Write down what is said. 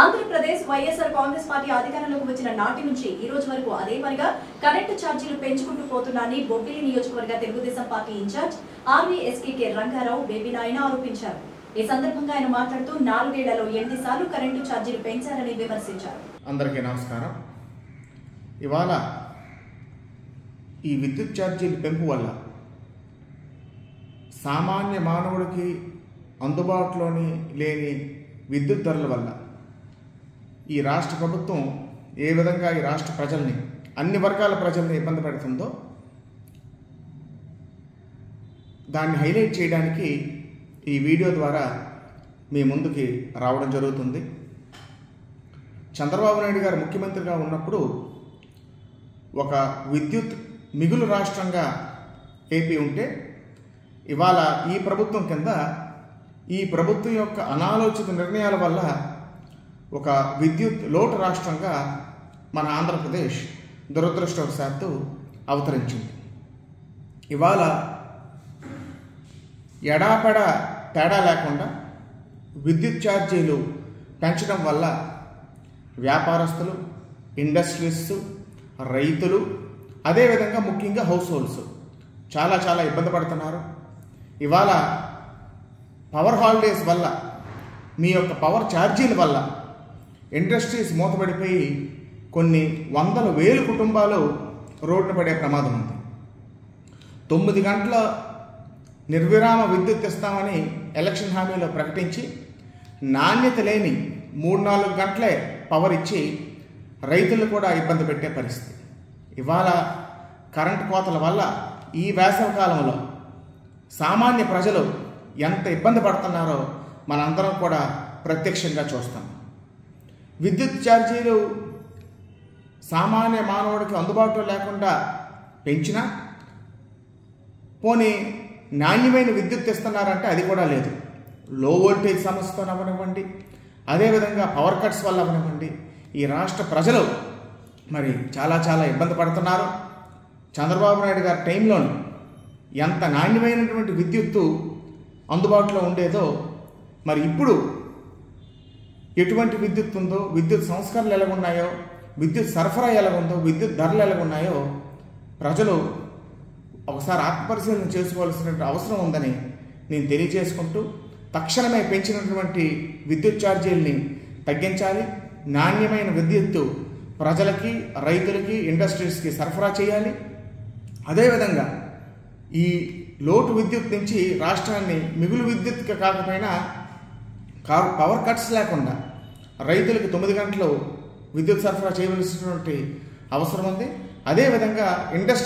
Andhra Pradesh YSR Congress party అధికారంలోకి వచ్చిన నాటి నుంచి ఈ రోజు వరకు అదే పనిగా కరెంటు ఛార్జీలు పెంచుకుంటూ పోతున్నారని బొబ్బిలి నియోజకవర్గ Telugu Desam party incharge RVSK Rangarao Baby Nayana ఆరోపించారు. ఈ సందర్భంగా ఆయన మాట్లాడుతూ నాలుగేళ్ళలో ఎనిమిది సార్లు కరెంటు ఛార్జీలు పెంచారని విమర్శించారు. అందరికీ నమస్కారం. ఇవాళ ఈ విద్యుత్ ఛార్జీలు పెంపు వల్ల సామాన్య మానవుడికి అందుబాటులోని లేని విద్యుత్ ధరల వల్ల ఈ రాష్ట్ర ప్రభుత్వం ఏ విధంగా ఈ రాష్ట్ర ప్రజల్ని అన్ని వర్గాల ప్రజల్ని ఇబ్బంది పెడుతుందో దాన్ని హైలైట్ చేయడానికి ఈ వీడియో ద్వారా మీ ముందుకి రావడం జరుగుతుంది. చంద్రబాబు నాయుడు గారు ముఖ్యమంత్రిగా ఉన్నప్పుడు ఒక విద్యుత్ మిగులు రాష్ట్రంగా ఏపీ ఉంటే ఇవాళ ఈ ప్రభుత్వం కింద ఈ ప్రభుత్వం యొక్క అనాలోచిత నిర్ణయాల వల్ల ఒక విద్యుత్ లోటు రాష్ట్రంగా మన ఆంధ్రప్రదేశ్ దురదృష్టవశాత్తు అవతరించింది. ఇవాళ ఎడాపెడ తేడా లేకుండా విద్యుత్ ఛార్జీలు పెంచడం వల్ల వ్యాపారస్తులు ఇండస్ట్రీస్ రైతులు అదేవిధంగా ముఖ్యంగా హౌస్ హోల్డ్స్ చాలా చాలా ఇబ్బంది పడుతున్నారు. ఇవాళ పవర్ హాలిడేస్ వల్ల మీ యొక్క పవర్ ఛార్జీల వల్ల ఇండస్ట్రీస్ మూతపడిపోయి కొన్ని వందల వేలు కుటుంబాలు రోడ్డున పడే ప్రమాదం ఉంది. తొమ్మిది గంటల నిర్విరామ విద్యుత్ ఇస్తామని ఎలక్షన్ హామీలో ప్రకటించి నాణ్యత లేని మూడు నాలుగు గంటలే పవర్ ఇచ్చి రైతులు కూడా ఇబ్బంది పెట్టే పరిస్థితి. ఇవాళ కరెంటు కోతల వల్ల ఈ వేసవ కాలంలో సామాన్య ప్రజలు ఎంత ఇబ్బంది పడుతున్నారో మనందరం కూడా ప్రత్యక్షంగా చూస్తాం. విద్యుత్ ఛార్జీలు సామాన్య మానవుడికి అందుబాటులో లేకుండా పెంచినా పోనీ నాణ్యమైన విద్యుత్ ఇస్తున్నారంటే అది కూడా లేదు. లో వోల్టేజ్ సమస్యతో అవ్వనివ్వండి అదేవిధంగా పవర్ కట్స్ వల్ల అవ్వనివ్వండి ఈ రాష్ట్ర ప్రజలు మరి చాలా చాలా ఇబ్బంది పడుతున్నారు. చంద్రబాబు నాయుడు గారి టైంలోని ఎంత నాణ్యమైనటువంటి విద్యుత్తు అందుబాటులో ఉండేదో మరి ఇప్పుడు ఎటువంటి విద్యుత్ ఉందో విద్యుత్ సంస్కరణలు ఎలాగున్నాయో విద్యుత్ సరఫరా ఎలాగుందో విద్యుత్ ధరలు ఎలాగున్నాయో ప్రజలు ఒకసారి ఆత్మపరిశీలన చేసుకోవాల్సిన అవసరం ఉందని నేను తెలియజేసుకుంటూ తక్షణమే పెంచినటువంటి విద్యుత్ ఛార్జీల్ని తగ్గించాలి. నాణ్యమైన విద్యుత్తు ప్రజలకి రైతులకి ఇండస్ట్రీస్కి సరఫరా చేయాలి. అదేవిధంగా ఈ లోటు విద్యుత్ నుంచి రాష్ట్రాన్ని మిగులు విద్యుత్ కాకపోయినా పవర్ కట్స్ లేకుండా రైతులకు తొమ్మిది గంటలు విద్యుత్ సరఫరా చేయవలసినటువంటి అవసరం ఉంది. అదేవిధంగా ఇండస్ట్రీ